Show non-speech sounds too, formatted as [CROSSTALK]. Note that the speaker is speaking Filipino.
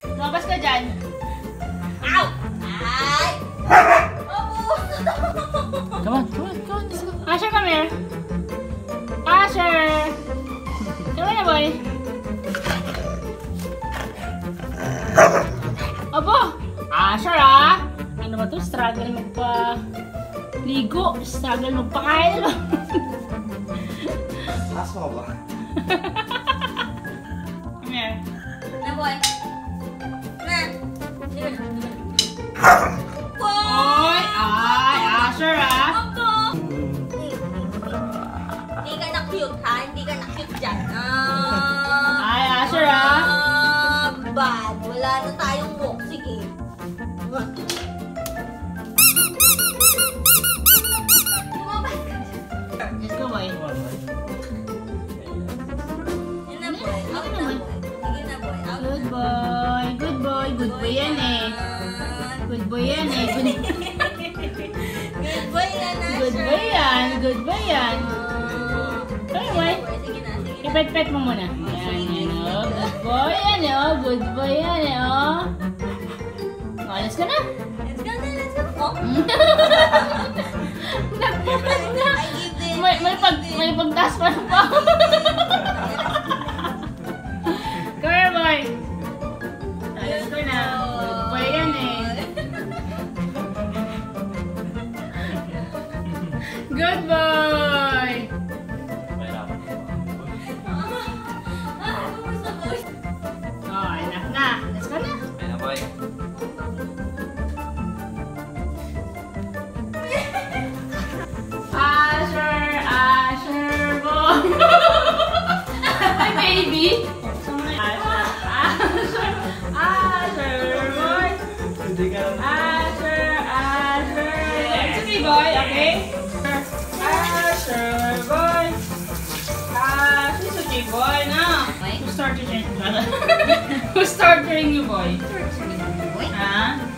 Lumabas ka dyan. Ow! Ay! Opo! Come on, come on, come on. Asher, come here. Asher! Come na, boy. Abo! Asher, ah! Ano ba to? Struggle magpa... Ligo. Struggle magpakain. Aso ba? [LAUGHS] cute, ha? Hindi ka na cute dyan. [LAUGHS] Ah... Ay, Asher, ah! Ah, bad. Wala na tayong walk. Sige. Lumabas ka dyan. Let's go, boy. Yun na, boy. Out na, boy. Sige na, boy. Out Good boy. Good boy. Good boy yan eh. Good boy yan eh. [LAUGHS] Good, Good boy yan, Asher. good boy yan. Good boy yan. Ipet-pet mo muna. Yan, yan, oh. Good boy yan, oh. Good boy yan, eh, oh. Alas ka na. Let's go na, let's go. Oh. [LAUGHS] Nagpupas na. May, may, pag, may pagtas pa ng pa. [LAUGHS] Come here, boy. Alas ko na. Good boy yan, eh. [LAUGHS] Good boy. Oh, enough na. Let's go na. Ayun boy. Asher, Asher, boy. Hi, baby. Asher, Asher, Asher, boy. Hindi ka lang. Asher, Asher. It's me, boy, okay? Asher, boy. Asher, Who's torturing you, boy? [LAUGHS] Who's torturing you, boy? Torturing you, boy? Ha?